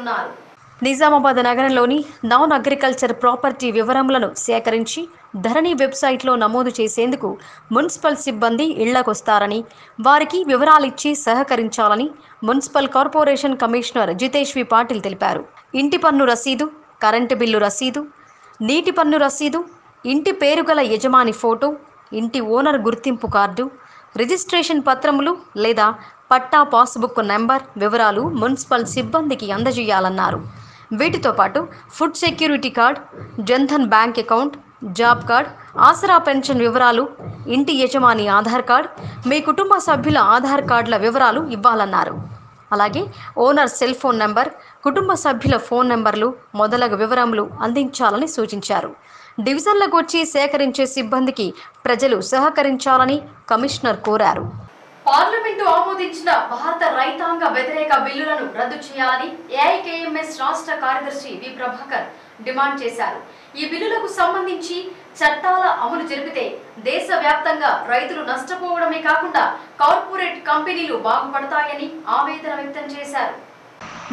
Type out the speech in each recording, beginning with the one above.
పేర్కొన్నారు. నిజామాబాద్ నగరంలోని non agriculture property వివరములను సేకరించి ధరణి వెబ్సైట్లో నమోదు చేసేందుకు మున్సిపల్ సిబ్బంది ఇళ్ళకొస్తారని వారికి వివరాలిచ్చి సహకరించాలని municipal corporation commissioner Jitesh V Patil తెలిపారు. ఇంటి పన్ను రసీదు కరెంటు బిల్లు రసీదు నీటి పన్ను రసీదు ఇంటి పేరు గల యజమాని ఫోటో ఇంటి ఓనర్ గుర్తింపు కార్డు రిజిస్ట్రేషన్ పత్రములు లేదా పట్టా పాస్బుక్ నెంబర్ వివరాలు మున్సిపల్ సిబ్బందికి అందజేయాలన్నారు. వీటితో పాటు food security card Jan Dhan bank account job card Aasara pension వివరాలు ఇంటి యజమాని ఆధార్ కార్డ్ మీ కుటుంబ సభ్యుల ఆధార్ కార్డుల వివరాలు ఇవ్వాలన్నారు. అలాగే ఓనర్ సెల్ ఫోన్ నెంబర్ కుటుంబ సభ్యుల ఫోన్ నెంబర్లు మొదలగు వివరములు అందించాలని సూచించారు. డివిజన్లకు వచ్చి సేకరించే సిబ్బందికి ప్రజలు సహకరించాలని కమిషనర్ కోరారు. పార్లమెంటు ఆమోదించిన భారత రైతాంగ వ్యతిరేక బిల్లులను రద్దు చేయాలని ఏఐకేఎంఎస్ రాష్ట్ర కార్యదర్శి వి ప్రభాకర్ డిమాండ్ చేశారు. ఈ బిల్లులకు సంబంధించి చట్టాల అమలు జరిపితే దేశవ్యాప్తంగా రైతులు నష్టపోవడమే కాకుండా కార్పొరేట్ కంపెనీలు బాగుపడతాయని ఆవేదన వ్యక్తం చేశారు.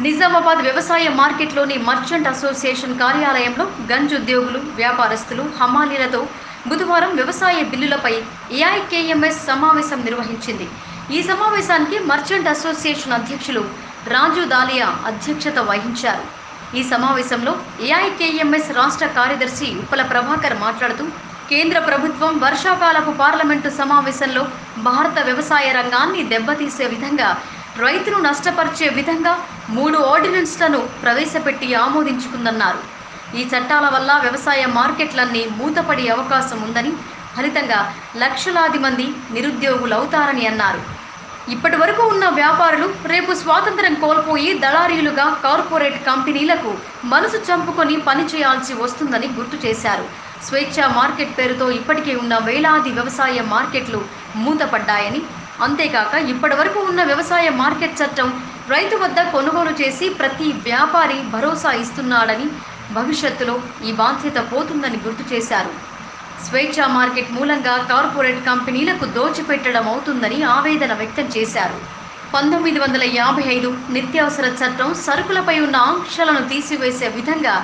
నిజామాబాద్ వ్యవసాయ మార్కెట్లోని మర్చెంట్ అసోసియేషన్ కార్యాలయంలో గంజ్ ఉద్యోగులు వ్యాపారస్తులు హమాలీలతో బుధవారం వ్యవసాయ బిల్లులపై ఏఐకేఎంఎస్ సమావేశం నిర్వహించింది. ఈ సమావేశానికి మర్చెంట్ అసోసియేషన్ అధ్యక్షులు రాజు దాలియా అధ్యక్షత వహించారు. ఈ సమావేశంలో ఏఐకేఎంఎస్ రాష్ట్ర కార్యదర్శి ఉప్పల ప్రభాకర్ మాట్లాడుతూ కేంద్ర ప్రభుత్వం వర్షాకాలపు పార్లమెంటు సమావేశంలో భారత వ్యవసాయ రంగాన్ని దెబ్బతీసే విధంగా రైతును నష్టపరిచే విధంగా మూడు ఆర్డినెన్స్లను ప్రవేశపెట్టి ఆమోదించుకుందన్నారు. ఈ చట్టాల వల్ల వ్యవసాయ మార్కెట్లన్నీ మూతపడే అవకాశం ఉందని ఫలితంగా లక్షలాది మంది నిరుద్యోగులవుతారని అన్నారు. ఇప్పటి వరకు ఉన్న వ్యాపారులు రేపు స్వాతంత్రం కోల్పోయి దళారీలుగా కార్పొరేట్ కంపెనీలకు మనసు చంపుకొని పనిచేయాల్సి వస్తుందని గుర్తు చేశారు. స్వేచ్ఛ మార్కెట్ పేరుతో ఇప్పటికే ఉన్న వేలాది వ్యవసాయ మార్కెట్లు మూతపడ్డాయని అంతేకాక ఇప్పటి వరకు ఉన్న వ్యవసాయ మార్కెట్ చట్టం రైతు వద్ద కొనుగోలు చేసి ప్రతి వ్యాపారి భరోసా ఇస్తున్నాడని భవిష్యత్తులో ఈ బాధ్యత పోతుందని గుర్తు చేశారు. స్వేచ్ఛ మార్కెట్ మూలంగా కార్పొరేట్ కంపెనీలకు దోచిపెట్టడం అవుతుందని ఆవేదన వ్యక్తం చేశారు. పంతొమ్మిది వందల యాభై ఐదు నిత్యావసర చట్టం సరుకులపై ఉన్న ఆంక్షలను తీసివేసే విధంగా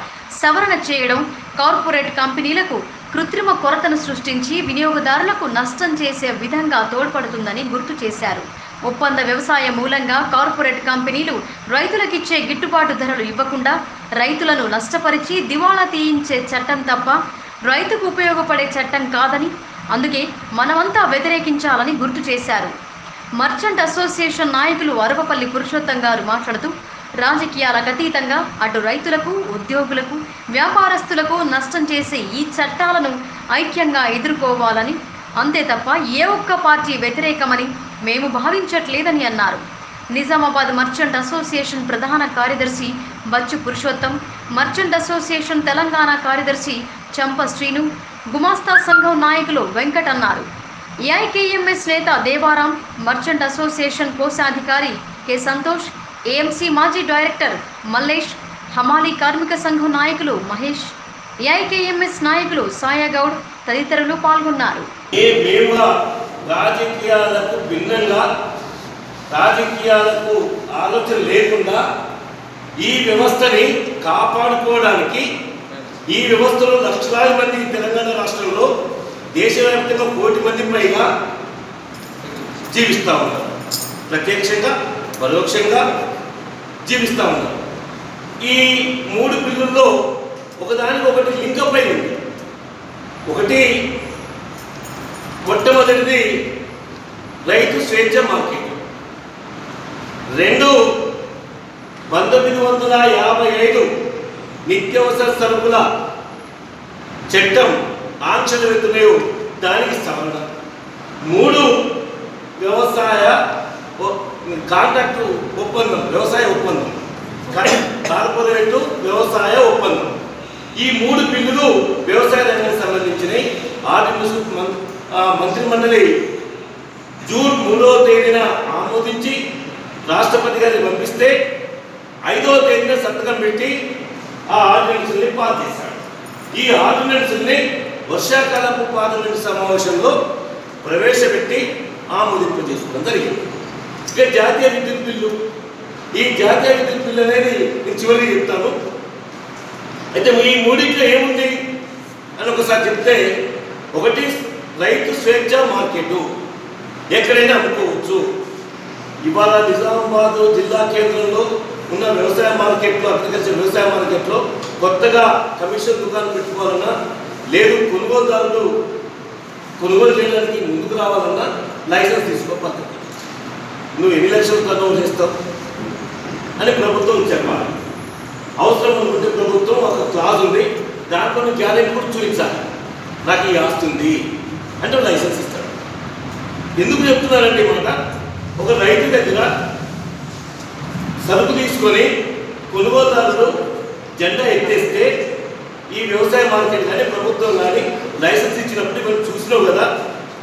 సవరణ చేయడం కార్పొరేట్ కంపెనీలకు కృత్రిమ కొరతను సృష్టించి వినియోగదారులకు నష్టం చేసే విధంగా తోడ్పడుతుందని గుర్తు చేశారు. ఒప్పంద వ్యవసాయ మూలంగా కార్పొరేట్ కంపెనీలు రైతులకిచ్చే గిట్టుబాటు ధరలు ఇవ్వకుండా రైతులను నష్టపరిచి దివాళా తీయించే చట్టం తప్ప రైతుకు ఉపయోగపడే చట్టం కాదని అందుకే మనమంతా వ్యతిరేకించాలని గుర్తు చేశారు. మర్చెంట్ అసోసియేషన్ నాయకులు అరవపల్లి పురుషోత్తం గారు మాట్లాడుతూ రాజకీయాలకు అతీతంగా అటు రైతులకు ఉద్యోగులకు వ్యాపారస్తులకు నష్టం చేసే ఈ చట్టాలను ఐక్యంగా ఎదుర్కోవాలని అంతే తప్ప ఏ ఒక్క పార్టీ వ్యతిరేకమని మేము భావించట్లేదని అన్నారు. నిజామాబాద్ మర్చెంట్ అసోసియేషన్ ప్రధాన కార్యదర్శి బచ్చు పురుషోత్తం మర్చెంట్ అసోసియేషన్ తెలంగాణ కార్యదర్శి చంప శ్రీను గుమాస్తా సంఘం నాయకులు వెంకట్ అన్నారు. ఏఐకేఎంఎస్ నేత దేవారాం మర్చెంట్ అసోసియేషన్ కోశాధికారి కె సంతోష్ ఏఎంసీ మాజీ డైరెక్టర్ మల్లేష్ హమాలీ కార్మిక సంఘం నాయకులు మహేష్ ఏఐకేఎంఎస్ నాయకులు సాయగౌడ్ తదితరులు పాల్గొన్నారు. రాజకీయాలకు భిన్నంగా రాజకీయాలకు ఆలోచన లేకుండా ఈ వ్యవస్థని కాపాడుకోవడానికి ఈ వ్యవస్థలో లక్షలాది మంది తెలంగాణ రాష్ట్రంలో దేశవ్యాప్తంగా కోటి మంది పైగా జీవిస్తూ ఉన్నారు. ప్రత్యక్షంగా పరోక్షంగా జీవిస్తూ ఉన్నారు. ఈ మూడు బిల్లుల్లో ఒకదానికి ఒకటి లింకపై ఉంది. ఒకటి మొట్టమొదటిది రైతు స్వేచ్ఛ మార్కెట్. రెండు పంతొమ్మిది వందల యాభై ఐదు నిత్యావసర సరుకుల చట్టం ఆంక్షలు వెళ్తున్నాయో దానికి సవరణ మూడు వ్యవసాయ కాంట్రాక్టు ఒప్పందం వ్యవసాయ ఒప్పందం. కా- కార్పొరేటు వ్యవసాయ ఒప్పందం. ఈ మూడు బిల్లులు వ్యవసాయ రంగానికి సంబంధించినవి ఆర్డినెన్స్ మం- మంత్రి మండలి జూన్ మూడవ తేదీన ఆమోదించి రాష్ట్రపతి గారికి పంపిస్తే ఐదో తేదీన సంతకం పెట్టి ఆ ఆర్డినెన్స్ని పాస్ చేశాడు. ఈ ఆర్డినెన్స్ని వర్షాకాలపు పార్లమెంట్ సమావేశంలో ప్రవేశపెట్టి ఆమోదింపు చేసుకోవడం జరిగింది. ఇక జాతీయ విద్యుత్ బిల్లు. ఈ జాతీయ విద్యుత్ బిల్లు అనేది నేను చివరికి చెప్తాను. అయితే ఈ మూడింట్లో ఏముంది? అని ఒకసారి చెప్తే ఒకటి రైతు స్వేచ్ఛ మార్కెట్. ఎక్కడైనా అమ్ముకోవచ్చు. ఇవాళ నిజామాబాద్ జిల్లా కేంద్రంలో ఉన్న వ్యవసాయ మార్కెట్లో అగ్రికల్చర్ వ్యవసాయ మార్కెట్లో కొత్తగా కమిషన్ దుకాణం పెట్టుకోవాలన్నా లేదు కొనుగోలుదారులు కొనుగోలు చేయడానికి ముందుకు రావాలన్నా లైసెన్స్ తీసుకో పద్ధతి నువ్వు ఎన్ని లక్షలు కొనుగోలు చేస్తావు అని ప్రభుత్వం చెప్పాలి. అవసరం అనుకుంటే ప్రభుత్వం ఒక క్లాజ్ ఉంది దాంట్లో గ్యారెంటీ కూడా చూపించాలి. నాకు ఈ ఆస్తుంది అంటే లైసెన్స్ ఇస్తాడు ఎందుకు చెప్తున్నారంటే మాట? ఒక రైతు దగ్గర సరుకు తీసుకొని కొనుగోలుదారులు జెండా ఎత్తేస్తే ఈ వ్యవసాయ మార్కెట్ కానీ ప్రభుత్వం కానీ లైసెన్స్ ఇచ్చినప్పుడు మనం చూసినావు కదా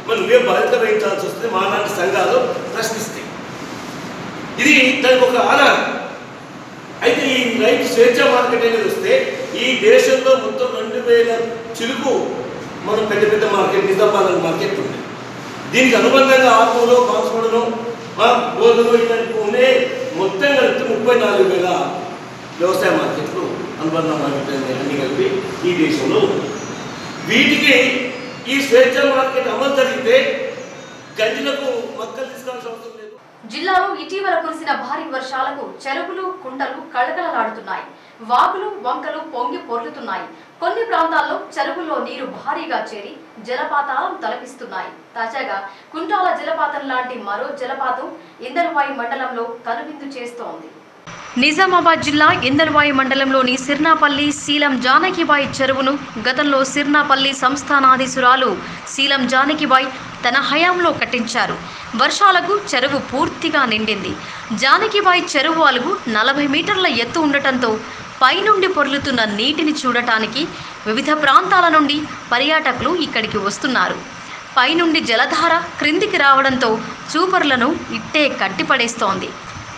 మరి నువ్వే బాధ్యత వహించాల్సి వస్తుంది మాలాంటి సంఘాలు ప్రశ్నిస్తాయి ఇది దానికి ఒక ఆధారం. అయితే ఈ రైతు స్వేచ్ఛ మార్కెట్ అనేది వస్తే ఈ దేశంలో మొత్తం రెండు వేల చిలుకు మనం పెద్ద పెద్ద మార్కెట్ నిజామాబాద్ మార్కెట్ ఉంది. దీనికి అనుబంధంగా ఆత్మలో బాన్స్పడను గోధుమ మొత్తం కలిపి ముప్పై నాలుగు వేల వ్యవసాయ మార్కెట్లు అనుబంధ మార్కెట్లు అన్ని కలిపి ఈ దేశంలో వీటికి ఈ స్వేచ్ఛ మార్కెట్ అమలు జరిగితే గంజలకు మొక్కలు తీసుకోవాల్సిన అవసరం లేదు. జిల్లాలో ఇటీవల కురిసిన భారీ వర్షాలకు చెరువులు కుండలు కళకళలాడుతున్నాయి. వాగులు వంకలు పొంగి పొర్లుతున్నాయి. కొన్ని ప్రాంతాల్లో చెరువుల్లో నీరు భారీగా చేరి జలపాతాలను తలపిస్తున్నాయి. తాజాగా కుంటాల జలపాతం లాంటి మరో జలపాతం ఇందర్వాయి మండలంలో కనువిందు చేస్తోంది. నిజామాబాద్ జిల్లా ఇందర్వాయి మండలంలోని సిర్నాపల్లి సీలం జానకిబాయి చెరువును గతంలో సిర్నాపల్లి సంస్థానాధీశురాలు సీలం జానకిబాయి తన హయాంలో కట్టించారు. వర్షాలకు చెరువు పూర్తిగా నిండింది. జానకిబాయి చెరువు అలుగు నలభై మీటర్ల ఎత్తు ఉండటంతో పైనుండి పొర్లుతున్న నీటిని చూడటానికి వివిధ ప్రాంతాల నుండి పర్యాటకులు ఇక్కడికి వస్తున్నారు. పైనుండి జలధార క్రిందికి రావడంతో చూపర్లను ఇట్టే కట్టిపడేస్తోంది.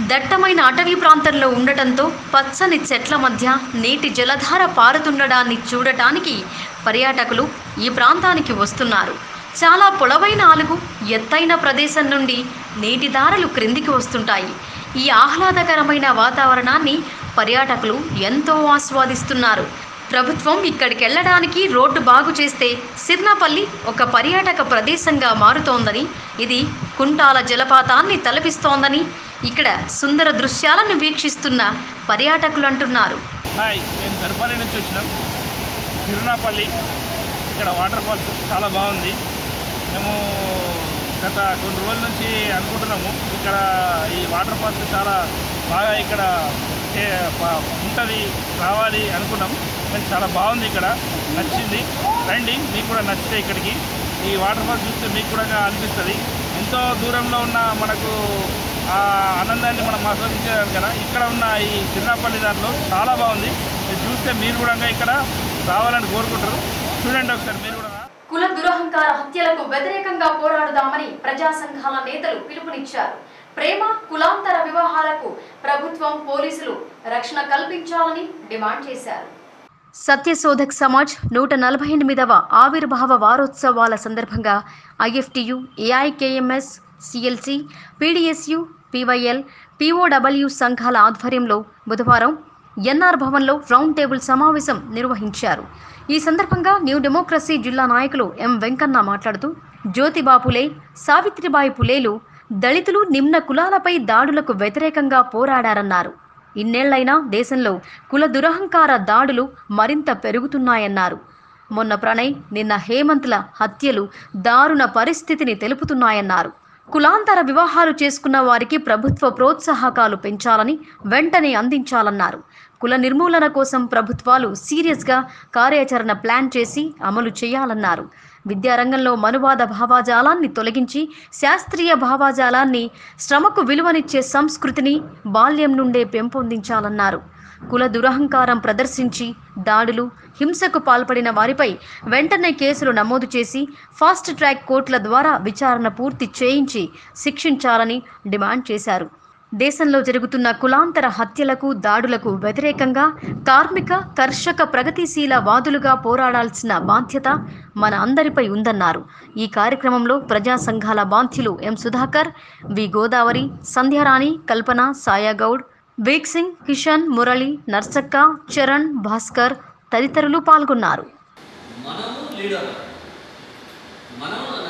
దట్టమైన అటవీ ప్రాంతంలో ఉండటంతో పచ్చని చెట్ల మధ్య నీటి జలధార పారుతుండడాన్ని చూడటానికి పర్యాటకులు ఈ ప్రాంతానికి వస్తున్నారు. చాలా పొడవైన ఆలుగు ఎత్తైన ప్రదేశం నుండి నీటి దారలు క్రిందికి వస్తుంటాయి. ఈ ఆహ్లాదకరమైన వాతావరణాన్ని పర్యాటకులు ఎంతో ఆస్వాదిస్తున్నారు. ప్రభుత్వం ఇక్కడికి వెళ్ళడానికి రోడ్డు బాగు చేస్తే సిర్నాపల్లి ఒక పర్యాటక ప్రదేశంగా మారుతోందని ఇది కుంటాల జలపాతాన్ని తలపిస్తోందని ఇక్కడ సుందర దృశ్యాలను వీక్షిస్తున్న పర్యాటకులు అంటున్నారు. మేము నుంచి వచ్చినాం. తిరునాపల్లి ఇక్కడ వాటర్ ఫాల్స్ చాలా బాగుంది. మేము గత కొన్ని రోజుల నుంచి అనుకుంటున్నాము. ఇక్కడ ఈ వాటర్ ఫాల్స్ చాలా బాగా ఇక్కడ ఉంటుంది రావాలి అనుకున్నాం. కానీ చాలా బాగుంది ఇక్కడ. నచ్చింది. రండి మీకు కూడా నచ్చితే ఇక్కడికి. ఈ వాటర్ ఫాల్స్ చూస్తే మీకు కూడా అనిపిస్తుంది. ఎంతో దూరంలో ఉన్న మనకు ఆ ఆనందాన్ని మనం ఆస్వాదించేదాం కదా. ఇక్కడ ఉన్న ఈ చిన్నపల్లి దాంట్లో చాలా బాగుంది. ఇది చూస్తే మీరు కూడా ఇక్కడ రావాలని కోరుకుంటారు చూడండి ఒకసారి మీరు కూడా. కుల దురహంకార హత్యలకు వ్యతిరేకంగా పోరాడుదామని ప్రజా సంఘాల నేతలు పిలుపునిచ్చారు. ప్రేమ కులాంతర వివాహాలకు ప్రభుత్వం పోలీసులు రక్షణ కల్పించాలని డిమాండ్ చేశారు. సత్యశోధక్ సమాజ్ నూట నలభై ఎనిమిదవ ఆవిర్భావ వారోత్సవాల సందర్భంగా IFTU AIKMS CLC PDSU PYL POW సంఘాల ఆధ్వర్యంలో బుధవారం ఎన్ఆర్ భవన్లో రౌండ్ టేబుల్ సమావేశం నిర్వహించారు. ఈ సందర్భంగా న్యూ డెమోక్రసీ జిల్లా నాయకులు ఎం వెంకన్న మాట్లాడుతూ జ్యోతిబా పులే సావిత్రిబాయి పులేలు దళితులు నిమ్న కులాలపై దాడులకు వ్యతిరేకంగా పోరాడారన్నారు. ఇన్నేళ్ళైనా దేశంలో కుల దురహంకార దాడులు మరింత పెరుగుతున్నాయన్నారు. మొన్న ప్రణయ్ నిన్న హేమంత్ల హత్యలు దారుణ పరిస్థితిని తెలుపుతున్నాయన్నారు. కులాంతర వివాహాలు చేసుకున్న వారికి ప్రభుత్వ ప్రోత్సాహకాలు పెంచాలని వెంటనే అందించాలన్నారు. కుల నిర్మూలన కోసం ప్రభుత్వాలు సీరియస్గా కార్యాచరణ ప్లాన్ చేసి అమలు చేయాలన్నారు. విద్యారంగంలో మనువాద భావాజాలాన్ని తొలగించి శాస్త్రీయ భావాజాలాన్ని శ్రమకు విలువనిచ్చే సంస్కృతిని బాల్యం నుండే పెంపొందించాలన్నారు. కుల దురహంకారం ప్రదర్శించి దాడులు హింసకు పాల్పడిన వారిపై వెంటనే కేసులు నమోదు చేసి ఫాస్ట్ ట్రాక్ కోర్టుల ద్వారా విచారణ పూర్తి చేయించి శిక్షించాలని డిమాండ్ చేశారు. దేశంలో జరుగుతున్న కులాంతర హత్యలకు దాడులకు వ్యతిరేకంగా కార్మిక కర్షక ప్రగతిశీల వాదులుగా పోరాడాల్సిన బాధ్యత మన అందరిపై ఉందన్నారు. ఈ కార్యక్రమంలో ప్రజా సంఘాల బాధ్యులు ఎం సుధాకర్ వి గోదావరి సంధ్యారాణి కల్పన సాయాగౌడ్ వీక్ సింగ్ కిషన్ మురళి నర్సక్క చరణ్ భాస్కర్ తదితరులు పాల్గొన్నారు. మనము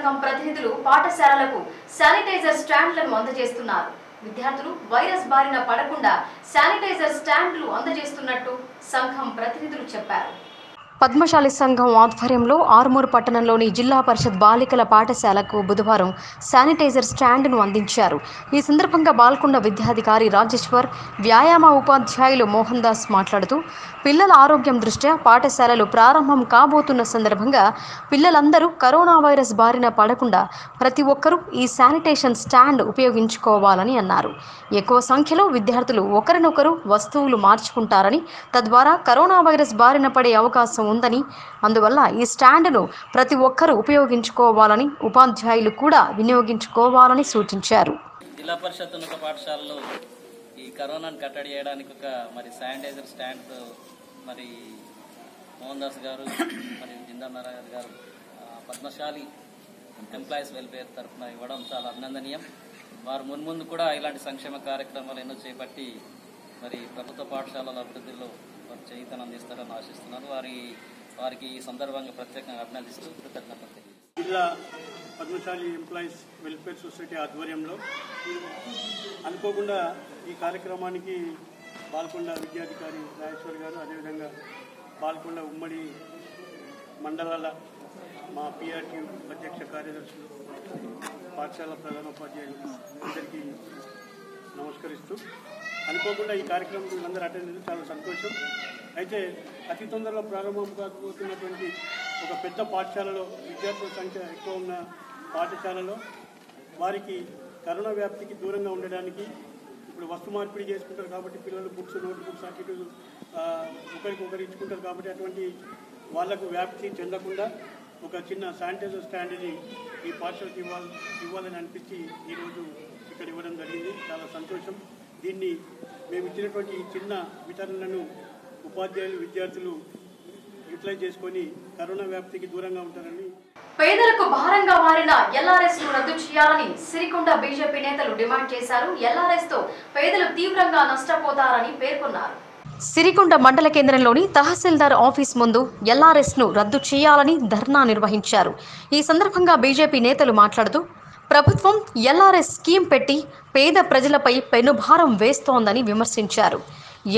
సంఘం ప్రతినిధులు పాఠశాలలకు శానిటైజర్ స్టాండ్లను అందజేస్తున్నారు. విద్యార్థులు వైరస్ బారిన పడకుండా శానిటైజర్ స్టాండ్లు అందజేస్తున్నట్టు సంఘం ప్రతినిధులు చెప్పారు. పద్మశాలి సంఘం ఆధ్వర్యంలో ఆర్మూర్ పట్టణంలోని జిల్లా పరిషత్ బాలికల పాఠశాలకు బుధవారం శానిటైజర్ స్టాండ్ను అందించారు. ఈ సందర్భంగా బాల్కొండ విద్యాధికారి రాజేశ్వర్ వ్యాయామ ఉపాధ్యాయులు మోహన్ దాస్ మాట్లాడుతూ పిల్లల ఆరోగ్యం దృష్ట్యా పాఠశాలలు ప్రారంభం కాబోతున్న సందర్భంగా పిల్లలందరూ కరోనా వైరస్ బారిన పడకుండా ప్రతి ఒక్కరూ ఈ శానిటేషన్ స్టాండ్ ఉపయోగించుకోవాలని అన్నారు. ఎక్కువ సంఖ్యలో విద్యార్థులు ఒకరినొకరు వస్తువులు మార్చుకుంటారని తద్వారా కరోనా వైరస్ బారిన పడే అవకాశం ఉందని. అందువల్ల ఈ స్టాండ్ను ప్రతి ఒక్కరూ ఉపయోగించుకోవాలని ఉపాధ్యాయులు కూడా వినియోగించుకోవాలని సూచించారు. జిల్లా పరిషత్ ఉన్నత పాఠశాలలో ఈ కరోనాను కట్టడి చేయడానికి ఒక మరి శానిటైజర్ స్టాండ్ మరి మోహన్ దాస్ గారు మరి జిందా నారాయణ గారు పద్మశాలి ఎంప్లాయీస్ వెల్ఫేర్ తరఫున ఇవ్వడం చాలా అభినందనీయం. వారు మున్ముందు కూడా ఇలాంటి సంక్షేమ కార్యక్రమాలు ఎన్నో చేపట్టి మరి ప్రభుత్వ పాఠశాలల అభివృద్ధిలో వారు చైతన్యం అందిస్తారని ఆశిస్తున్నాను వారి వారికి ఈ సందర్భంగా ప్రత్యేకంగా అభినందిస్తూ కృతజ్ఞతలు జిల్లా పద్మశాలి ఎంప్లాయీస్ వెల్ఫేర్ సొసైటీ ఆధ్వర్యంలో అనుకోకుండా ఈ కార్యక్రమానికి బాల్కొండ విద్యాధికారి రాజేశ్వర్ గారు అదేవిధంగా బాల్కొండ ఉమ్మడి మండలాల మా పిఆర్టీ అధ్యక్ష కార్యదర్శులు పాఠశాల ప్రధానోపాధ్యాయులు అందరికీ నమస్కరిస్తూ అనుకోకుండా ఈ కార్యక్రమం వీళ్ళందరూ అటెండ్ అయితే చాలా సంతోషం. అయితే అతి తొందరలో ప్రారంభం కాకపోతున్నటువంటి ఒక పెద్ద పాఠశాలలో విద్యార్థుల సంఖ్య ఎక్కువ ఉన్న పాఠశాలలో వారికి కరోనా వ్యాప్తికి దూరంగా ఉండడానికి ఇప్పుడు వస్తు మార్పిడి చేసుకుంటారు కాబట్టి పిల్లలు బుక్స్ నోట్ బుక్స్ అటు ఒకరికొకరు ఇచ్చుకుంటారు కాబట్టి అటువంటి వాళ్ళకు వ్యాప్తి చెందకుండా ఒక చిన్న శానిటైజర్ స్టాండ్ని ఈ పాఠశాలకు ఇవ్వాలి ఇవ్వాలని అనిపించి ఈరోజు ఇక్కడ ఇవ్వడం జరిగింది. చాలా సంతోషం. దీన్ని మేము ఇచ్చినటువంటి ఈ చిన్న వితరణలను ఉపాధ్యాయులు విద్యార్థులు యూటిలైజ్ చేసుకొని కరోనా వ్యాప్తికి దూరంగా ఉంటారని పేదలకు భారంగా మారిన ఎల్ఆర్ఎస్ను రద్దు చేయాలని సిరికొండ బీజేపీ నేతలు డిమాండ్ చేశారు. ఎల్ఆర్ఎస్తో పేదలు తీవ్రంగా నష్టపోతారని పేర్కొన్నారు. సిరికొండ మండల కేంద్రంలోని తహసీల్దార్ ఆఫీస్ ముందు ఎల్ఆర్ఎస్ను రద్దు చేయాలని ధర్నా నిర్వహించారు. ఈ సందర్భంగా బీజేపీ నేతలు మాట్లాడుతూ ప్రభుత్వం ఎల్ఆర్ఎస్ స్కీమ్ పెట్టి పేద ప్రజలపై పెనుభారం వేస్తోందని విమర్శించారు.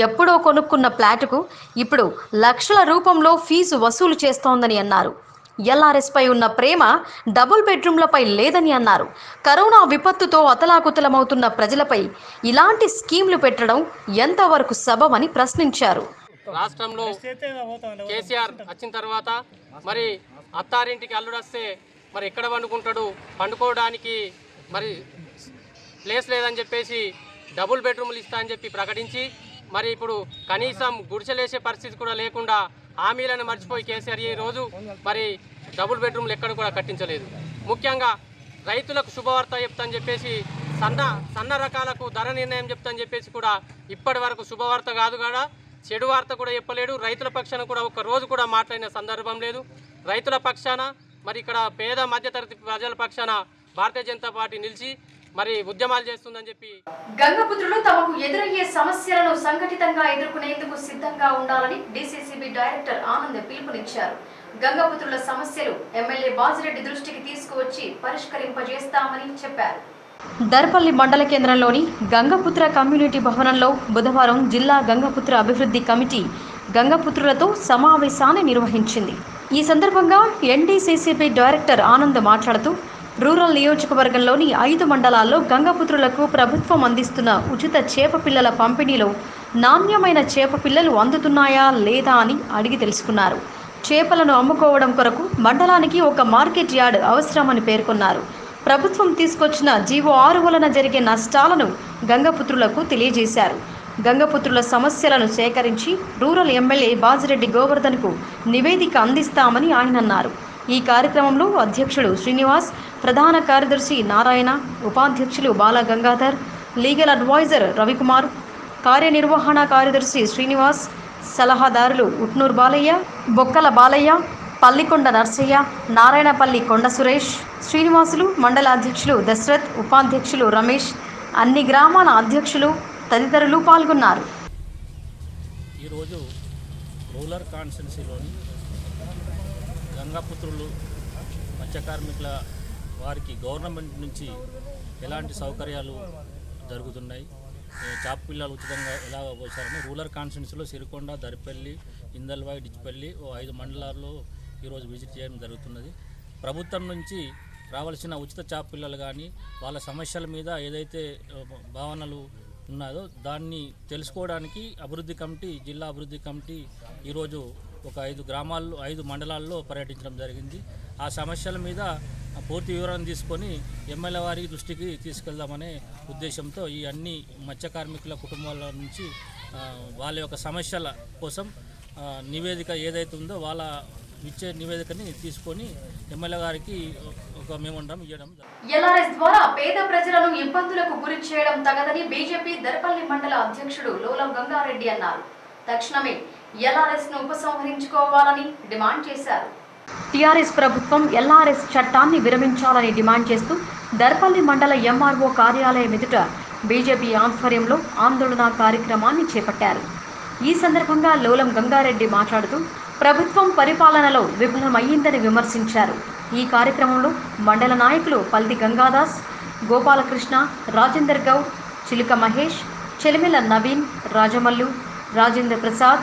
ఎప్పుడో కొనుక్కున్న ప్లాటుకు ఇప్పుడు లక్షల రూపంలో ఫీజు వసూలు చేస్తోందని అన్నారు. ఎల్ఆర్ఎస్పై ఉన్న ప్రేమ డబుల్ బెడ్రూమ్లపై లేదని అన్నారు. కరోనా విపత్తుతో అతలాకుతలమవుతున్న ప్రజలపై ఇలాంటి స్కీమ్లు పెట్టడం ఎంతవరకు సబమని ప్రశ్నించారు. రాష్ట్రంలో కేసీఆర్ వచ్చిన తర్వాత మరి అత్తారింటికి అల్లుడు వస్తే మరి ఎక్కడ పండుకుంటాడు? పండుకోవడానికి మరి ప్లేస్ లేదని చెప్పేసి డబుల్ బెడ్రూమ్లు ఇస్తా అని చెప్పి ప్రకటించి మరి ఇప్పుడు కనీసం గుడిసెలేసే పరిస్థితి కూడా లేకుండా హామీలను మర్చిపోయి కేసీఆర్ ఈ రోజు మరి డబుల్ బెడ్రూమ్లు ఎక్కడ కూడా కట్టించలేదు. ముఖ్యంగా రైతులకు శుభవార్త చెప్తాని చెప్పేసి సన్న సన్న రకాలకు ధర నిర్ణయం చెప్తాని చెప్పేసి కూడా ఇప్పటి వరకు శుభవార్త కాదు కదా. చెడు వార్త కూడా చెప్పలేడు. రైతుల పక్షాన కూడా ఒక రోజు కూడా మాట్లాడిన సందర్భం లేదు. రైతుల పక్షాన మరి ఇక్కడ పేద మధ్యతరగతి ప్రజల పక్షాన భారతీయ జనతా పార్టీ నిలిచి మరి ఉద్యమాలు చేస్తుందని చెప్పి గంగపుత్రులు తమకు ఎదురయ్యే సమస్యలను సంఘటితంగా ఎదుర్కొనేందుకు సిద్ధంగా ఉండాలని డీసీసీబీ డైరెక్టర్ ఆనంద్ పిలుపునిచ్చారు. గంగపుత్రుల సమస్యలు ఎమ్మెల్యే బాజిరెడ్డి దృష్టికి తీసుకువచ్చి పరిష్కరింపజేస్తామని చెప్పారు. దర్పల్లి మండల కేంద్రంలోని గంగపుత్ర కమ్యూనిటీ భవనంలో బుధవారం జిల్లా గంగపుత్ర అభివృద్ధి కమిటీ గంగపుత్రులతో సమావేశాన్ని నిర్వహించింది. ఈ సందర్భంగా ఎన్డీసీసీబీ డైరెక్టర్ ఆనంద్ మాట్లాడుతూ రూరల్ నియోజకవర్గంలోని ఐదు మండలాల్లో గంగపుత్రులకు ప్రభుత్వం అందిస్తున్న ఉచిత చేప పిల్లల పంపిణీలో నాణ్యమైన చేప పిల్లలు అందుతున్నాయా లేదా అని అడిగి తెలుసుకున్నారు. చేపలను అమ్ముకోవడం కొరకు మండలానికి ఒక మార్కెట్ యార్డ్ అవసరమని పేర్కొన్నారు. ప్రభుత్వం తీసుకొచ్చిన జీవో ఆరు వలన జరిగే నష్టాలను గంగపుత్రులకు తెలియజేశారు. గంగపుత్రుల సమస్యలను సేకరించి రూరల్ ఎమ్మెల్యే బాజిరెడ్డి గోవర్ధన్కు నివేదిక అందిస్తామని ఆయన అన్నారు. ఈ కార్యక్రమంలో అధ్యక్షుడు శ్రీనివాస్ ప్రధాన కార్యదర్శి నారాయణ ఉపాధ్యక్షులు బాల గంగాధర్ లీగల్ అడ్వైజర్ రవికుమార్ కార్యనిర్వహణ కార్యదర్శి శ్రీనివాస్ సలహాదారులు ఉట్నూరు బాలయ్య బొక్కల బాలయ్య పల్లికొండ నర్సయ్య నారాయణపల్లి కొండ సురేష్ శ్రీనివాసులు మండల అధ్యక్షులు దశరథ్ ఉపాధ్యక్షులు రమేష్ అన్ని గ్రామాల అధ్యక్షులు తదితరులు పాల్గొన్నారు. ఈరోజు రూరల్ కాన్స్టిట్యున్సీలోని గంగాపుత్రులు మత్స్య కార్మికుల వారికి గవర్నమెంట్ నుంచి ఎలాంటి సౌకర్యాలు జరుగుతున్నాయి? ఏ, పిల్లలు ఉచితంగా ఎలా పోసారని రూరల్ కాన్స్టిట్యున్సీలో సిరికొండ దరిపల్లి ఇందల్వాయి డిచ్పల్లి ఓ ఐదు మండలాల్లో ఈరోజు విజిట్ చేయడం జరుగుతున్నది. ప్రభుత్వం నుంచి రావాల్సిన ఉచిత చాప పిల్లలు కానీ వాళ్ళ సమస్యల మీద ఏదైతే భావనలు ఉన్నదో దాన్ని తెలుసుకోవడానికి అభివృద్ధి కమిటీ జిల్లా అభివృద్ధి కమిటీ ఈరోజు ఒక ఐదు గ్రామాల్లో ఐదు మండలాల్లో పర్యటించడం జరిగింది. ఆ సమస్యల మీద పూర్తి వివరాన్ని తీసుకొని ఎమ్మెల్యే వారి దృష్టికి తీసుకెళ్దామనే ఉద్దేశంతో ఈ అన్ని మత్స్య కార్మికుల కుటుంబాల నుంచి వాళ్ళ యొక్క సమస్యల కోసం నివేదిక ఏదైతే ఉందో వాళ్ళ ఇచ్చే నివేదికని తీసుకొని ఎమ్మెల్యే గారికి ఒక మెమోండం ఇవ్వడం. ఎల్ఆర్ఎస్ ద్వారా పేద ప్రజలను ఇబ్బందులకు గురి చేయడం తగదని బీజేపీ దర్పల్లి మండల అధ్యక్షుడు లోలం గంగారెడ్డి అన్నారు. తక్షణమే ఎల్ఆర్ఎస్ను ఉపసంహరించుకోవాలని డిమాండ్ చేశారు. టీఆర్ఎస్ ప్రభుత్వం ఎల్ఆర్ఎస్ చట్టాన్ని విరమించాలని డిమాండ్ చేస్తూ దర్పల్లి మండల ఎంఆర్ఓ కార్యాలయం ఎదుట బీజేపీ ఆధ్వర్యంలో ఆందోళన కార్యక్రమాన్ని చేపట్టారు. ఈ సందర్భంగా లోలం గంగారెడ్డి మాట్లాడుతూ ప్రభుత్వం పరిపాలనలో విఫలమయ్యిందని విమర్శించారు. ఈ కార్యక్రమంలో మండల నాయకులు పల్ది గంగాదాస్ గోపాలకృష్ణ రాజేందర్ గౌడ్ చిలుక మహేష్ చెలిమెల నవీన్ రాజమల్లు రాజేంద్ర ప్రసాద్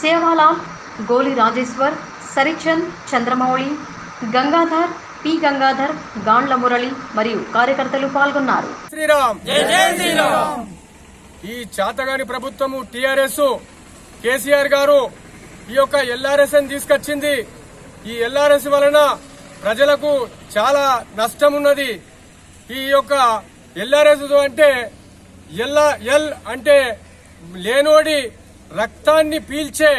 సేవాలాల్ గోలి రాజేశ్వర్ సరిచంద్ చంద్రమౌళి గంగాధర్ పి గంగాధర్ గాండ్ల మురళి మరియు కార్యకర్తలు పాల్గొన్నారు. శ్రీరామ్! ఈ చాతగాని ప్రభుత్వము టిఆర్ఎస్ కేసీఆర్ గారు ఈ యొక్క ఎల్ఆర్ఎస్ అని తీసుకొచ్చింది. ఈ ఎల్ఆర్ఎస్ వలన ప్రజలకు చాలా నష్టం ఉన్నది. ఈ యొక్క ఎల్ఆర్ఎస్ అంటే ఎల్ ఎల్ అంటే లేనోడి రక్తాన్ని పీల్చే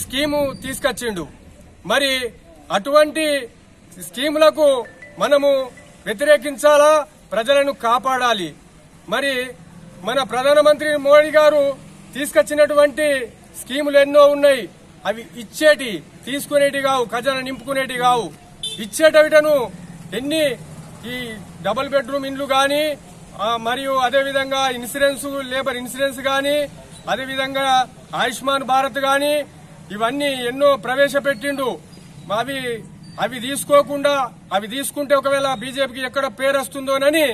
స్కీము తీసుకొచ్చిండు. మరి అటువంటి స్కీములకు మనము వ్యతిరేకించాలా? ప్రజలను కాపాడాలి. మరి మన ప్రధానమంత్రి మోడీ గారు తీసుకొచ్చినటువంటి స్కీములు ఎన్నో ఉన్నాయి. అవి ఇచ్చేటి తీసుకునేటి కావు ఖజానా నింపుకునేటి కావు. ఇచ్చేటవిటను ఎన్ని ఈ డబుల్ బెడ్రూమ్ ఇండ్లు గాని మరియు అదేవిధంగా ఇన్సూరెన్స్ లేబర్ ఇన్సూరెన్స్ గాని అదేవిధంగా ఆయుష్మాన్ భారత్ గాని ఇవన్నీ ఎన్నో ప్రవేశపెట్టిండు. అవి అవి తీసుకోకుండా అవి తీసుకుంటే ఒకవేళ బీజేపీకి ఎక్కడ పేరు వస్తుందోనని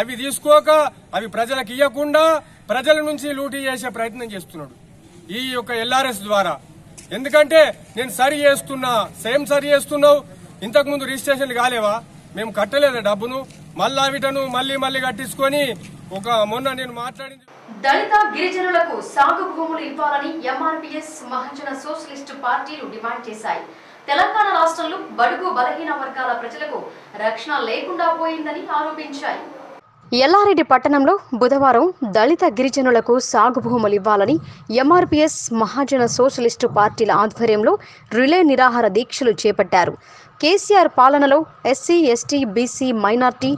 అవి తీసుకోక అవి ప్రజలకు ఇవ్వకుండా ప్రజల నుంచి లూటీ చేసే ప్రయత్నం చేస్తున్నాడు. ఈ యొక్క ఎల్ఆర్ఎస్ ద్వారా. ఎందుకంటే నేను సరి చేస్తున్నా సేమ్ సరి చేస్తున్నావు. ఇంతకు ముందు రిజిస్ట్రేషన్ కాలేవా? మేము కట్టలేదు డబ్బును. మళ్ళా వీటను మళ్ళీ మళ్ళీ కట్టించుకొని ఒక మొన్న నేను మాట్లాడింది. దళిత గిరిజనులకు సాగు భూములు ఇవ్వాలని ఎంఆర్పీఎస్ మహాజన సోషలిస్టు పార్టీలు డిమాండ్ చేశాయి. తెలంగాణ రాష్ట్రంలో బడుగు బలహీన వర్గాల ప్రజలకు రక్షణ లేకుండా పోయిందని ఆరోపించాయి. ఎల్లారెడ్డి పట్టణంలో బుధవారం దళిత గిరిజనులకు సాగు భూములు ఇవ్వాలని ఎంఆర్పీఎస్ మహాజన సోషలిస్టు పార్టీల ఆధ్వర్యంలో రిలే నిరాహార దీక్షలు చేపట్టారు. కేసీఆర్ పాలనలో SC ST BC minority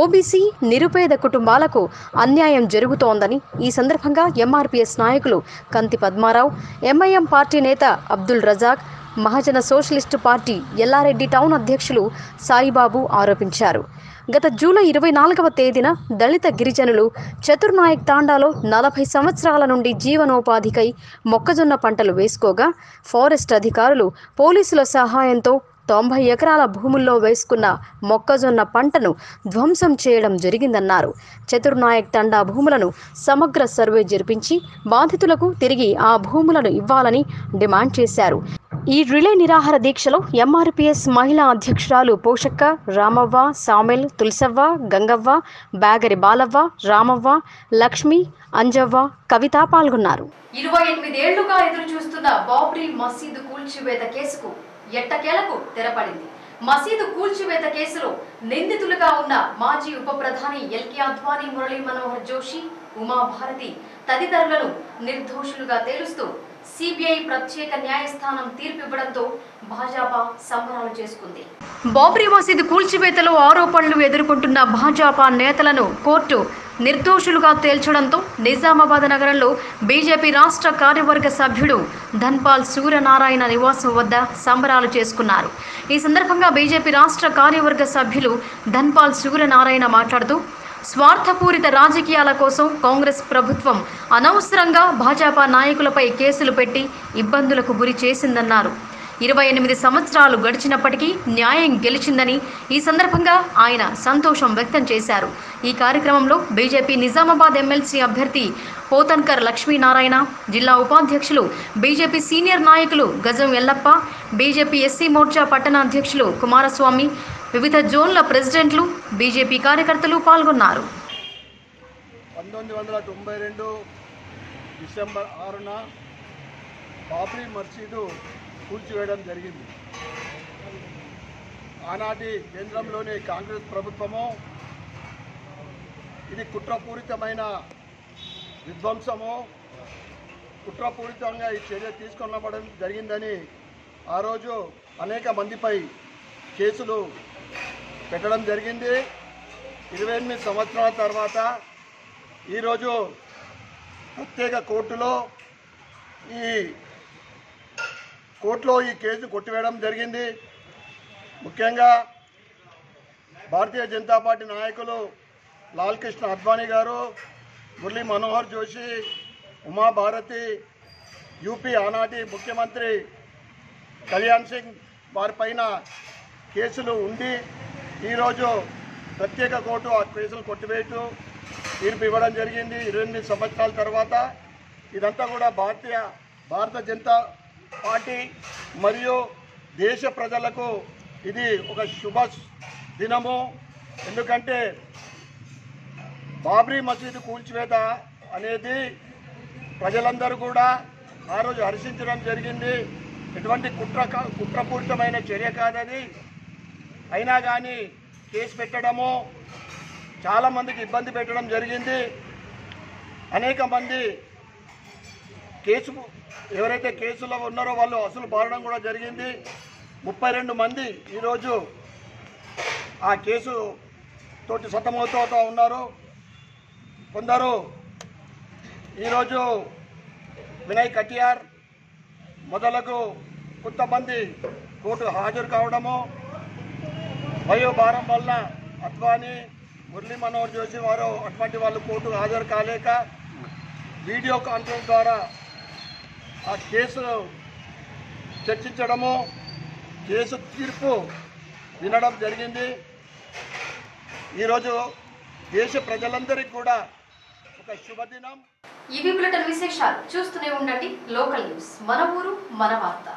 OBC నిరుపేద కుటుంబాలకు అన్యాయం జరుగుతోందని ఈ సందర్భంగా ఎంఆర్పీఎస్ నాయకులు కంతి పద్మారావు ఎంఐఎం పార్టీ నేత Abdul Razak Mahajana socialist party Yellareddy town అధ్యక్షులు సాయిబాబు ఆరోపించారు. గత జూలై ఇరవై నాలుగవ తేదీన దళిత గిరిజనులు చతుర్నాయక్ తాండాలో నలభై సంవత్సరాల నుండి జీవనోపాధికై మొక్కజొన్న పంటలు వేసుకోగా ఫారెస్ట్ అధికారులు పోలీసుల సహాయంతో తొంభై ఎకరాల భూముల్లో వేసుకున్న మొక్కజొన్న పంటను ధ్వంసం చేయడం జరిగిందన్నారు. చతుర్నాయక్ తండా భూములను సమగ్ర సర్వే జరిపించి బాధితులకు తిరిగి ఆ భూములను ఇవ్వాలని డిమాండ్ చేశారు. ఈ రిలే నిరాహార దీక్షలో ఎంఆర్పిఎస్ మహిళా అధ్యక్షురాలు పోషక్క రామవ్వ సామెల్ తులసవ్వ గంగవ్వ బ్యాగరి బాలవ్వ రామవ్వ లక్ష్మి అంజవ్వ కవిత పాల్గొన్నారు. ఇరవై ఎనిమిదేళ్ళుగా ఎదురు చూస్తున్న బాబ్రీ మసీదు కూల్చివేత కేసుకు ఎట్టకేలకు తెరపడింది. మసీదు కూల్చివేత కేసులో నిందితులుగా ఉన్న మాజీ ఉప ప్రధాని ఎల్కే అద్వానీ మురళీ మనోహర్ జోషి ఉమాభారతి తదితరులను నిర్దోషులుగా తేలుస్తూ సిబిఐ ప్రత్యేక న్యాయస్థానం తీర్పు ఇవ్వడంతో భాజపా సంబరాలు చేసుకుంది. బాబ్రీ మసీదు కూల్చివేతలో ఆరోపణలు ఎదుర్కొంటున్న భాజపా నేతలను కోర్టు నిర్దోషులుగా తేల్చడంతో నిజామాబాద్ నగరంలో బీజేపీ రాష్ట్ర కార్యవర్గ సభ్యుడు ధన్పాల్ సూర్యనారాయణ నివాసం వద్ద సంబరాలు చేసుకున్నారు. ఈ సందర్భంగా బీజేపీ రాష్ట్ర కార్యవర్గ సభ్యులు ధన్పాల్ సూర్యనారాయణ మాట్లాడుతూ స్వార్థపూరిత రాజకీయాల కోసం కాంగ్రెస్ ప్రభుత్వం అనవసరంగా భాజపా నాయకులపై కేసులు పెట్టి ఇబ్బందులకు గురి చేసిందన్నారు. ఇరవై ఎనిమిది సంవత్సరాలు గడిచినప్పటికీ న్యాయం గెలిచిందని ఈ సందర్భంగా ఆయన సంతోషం వ్యక్తం చేశారు. ఈ కార్యక్రమంలో బీజేపీ నిజామాబాద్ ఎమ్మెల్సీ అభ్యర్థి పోతన్కర్ లక్ష్మీనారాయణ జిల్లా ఉపాధ్యక్షులు బీజేపీ సీనియర్ నాయకులు గజం ఎల్లప్ప బీజేపీ ఎస్సీ మోర్చా పట్టణ అధ్యక్షులు కుమారస్వామి వివిధ జోన్ల ప్రెసిడెంట్లు బీజేపీ కార్యకర్తలు పాల్గొన్నారు. పంతొమ్మిది వందల తొంభై రెండు డిసెంబర్ ఆరున బాబ్రీ మసీదు కూల్చివేయడం జరిగింది. ఆనాటి కేంద్రంలోని కాంగ్రెస్ ప్రభుత్వము ఇది కుట్రపూరితమైన విధ్వంసము కుట్రపూరితంగా ఈ చర్య తీసుకొనబడడం జరిగిందని ఆ రోజు అనేక మందిపై కేసులు పెట్టడం జరిగింది. ఇరవై ఎనిమిది సంవత్సరాల తర్వాత ఈరోజు ప్రత్యేక కోర్టులో ఈ కోర్టులో ఈ కేసు కొట్టివేయడం జరిగింది. ముఖ్యంగా భారతీయ జనతా పార్టీ నాయకులు లాల్కృష్ణ అద్వానీ గారు మురళీ మనోహర్ జోషి ఉమాభారతి యూపీ ఆనాటి ముఖ్యమంత్రి కళ్యాణ్ సింగ్ వారిపైన కేసులు ఉండి ఈరోజు ప్రత్యేక కోర్టు ఆ కేసులు కొట్టివేయటం తీర్పు ఇవ్వడం జరిగింది. ఇరవై సంవత్సరాల తర్వాత ఇదంతా కూడా భారతీయ భారత జనతా పార్టీ మరియు దేశ ప్రజలకు ఇది ఒక శుభ దినము. ఎందుకంటే బాబ్రీ మసీదు కూల్చివేత అనేది ప్రజలందరూ కూడా ఆ రోజు హర్షించడం జరిగింది. ఎటువంటి కుట్ర కుట్రపూరితమైన చర్య కాదని అయినా కానీ కేసు పెట్టడము చాలామందికి ఇబ్బంది పెట్టడం జరిగింది. అనేక మంది కేసు ఎవరైతే కేసులో ఉన్నారో వాళ్ళు అసలు పాడడం కూడా జరిగింది. ముప్పై రెండు మంది ఈరోజు ఆ కేసు తోటి సతమవుతూ ఉన్నారు. కొందరు ఈరోజు వినయ్ కటియార్ మొదలకు కొంతమంది కోర్టు హాజరు కావడము వయోభారం వల్ల అద్వానీ మురళీ మనోహర్ జోషి వారు అటువంటి వాళ్ళు కోర్టు హాజరు కాలేక వీడియో కాన్ఫరెన్స్ ద్వారా ఆ కేసు చర్చించడము కేసు తీర్పు వినడం జరిగింది. ఈరోజు దేశ ప్రజలందరికీ కూడా ఒక శుభదినం. ఇవి బులెటిన్ విశేషాలు చూస్తూనే ఉండండి లోకల్ న్యూస్. మన ఊరు మన వార్త.